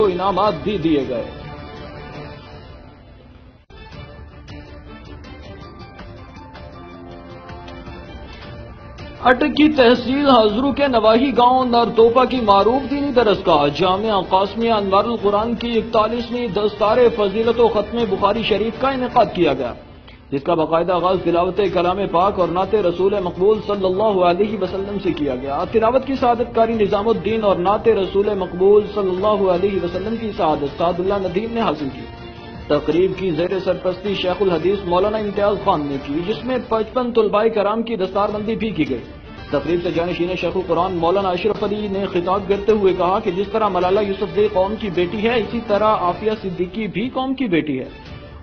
کو انعامات بھی دیے گئے۔ اٹک کی تحصیل حضرو کے نواحی گاؤں نرتوپا کی معروف دینی درس کا جامعہ قاسمیہ انوار القرآن کی اکتالیسویں دستار فضیلت و ختم بخاری شریف کا انعقاد کیا گیا۔ جس کا باقاعدہ آغاز تلاوت کلام پاک اور نعت رسول مقبول صلی اللہ علیہ وسلم سے کیا گیا۔ تلاوت کی سعادت کاری نظام الدین اور نعت رسول مقبول صلی اللہ علیہ وسلم کی سعادت سعد اللہ ندیم نے حاصل کی۔ تقریب کی زیر سرپرستی شیخ الحدیث مولانا امتیاز خان نے کی، جس میں پچپن طلباء کرام کی دستار بندی بھی کی گئی۔ تقریب سے جانشین شیخ القرآن مولانا اشرف علی نے خطاب کرتے ہوئے کہا کہ جس طرح ملالہ یوسف زی قوم کی بیٹی ہے، اسی طرح عافیہ صدیقی بھی قوم کی بیٹی ہے۔